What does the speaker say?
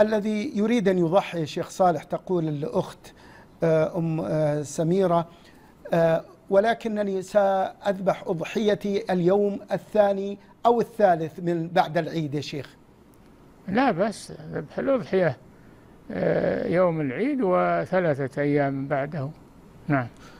الذي يريد أن يضحي يا شيخ صالح تقول الأخت آه، أم آه، سميرة آه، ولكنني سأذبح أضحيتي اليوم الثاني أو الثالث من بعد العيد يا شيخ. لا بس ذبح الأضحية يوم العيد وثلاثة أيام بعده. نعم.